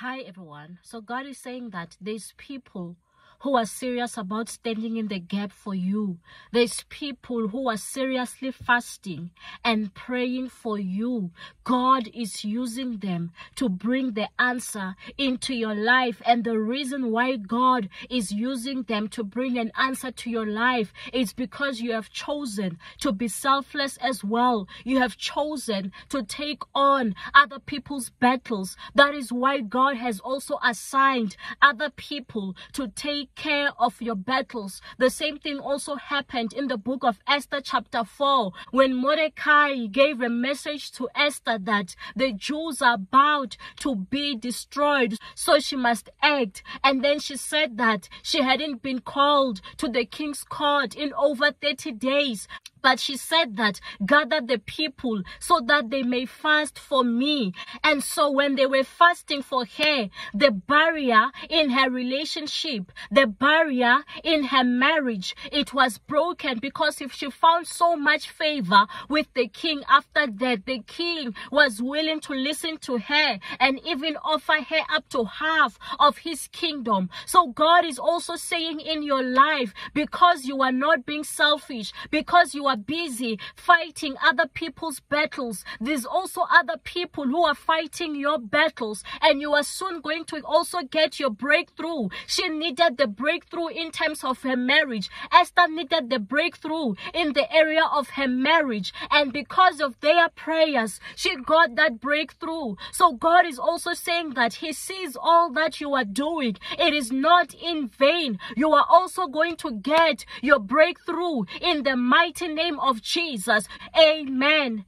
Hi everyone. So God is saying that there's people who are serious about standing in the gap for you. There's people who are seriously fasting and praying for you. God is using them to bring the answer into your life. And the reason why God is using them to bring an answer to your life is because you have chosen to be selfless as well. You have chosen to take on other people's battles. That is why God has also assigned other people to take take care of your battles. The same thing also happened in the book of Esther, chapter 4, when Mordecai gave a message to Esther that the Jews are about to be destroyed, so she must act. And then she said that she hadn't been called to the king's court in over 30 days. But she said that gather the people so that they may fast for me. And so when they were fasting for her, the barrier in her relationship, the barrier in her marriage, it was broken because if she found so much favor with the king after that, the king was willing to listen to her and even offer her up to half of his kingdom. So God is also saying in your life, because you are not being selfish, because you are busy fighting other people's battles, there's also other people who are fighting your battles, and you are soon going to also get your breakthrough. She needed the breakthrough in terms of her marriage. Esther needed the breakthrough in the area of her marriage, and because of their prayers, she got that breakthrough. So God is also saying that He sees all that you are doing. It is not in vain. You are also going to get your breakthrough in the mighty name name of Jesus. Amen.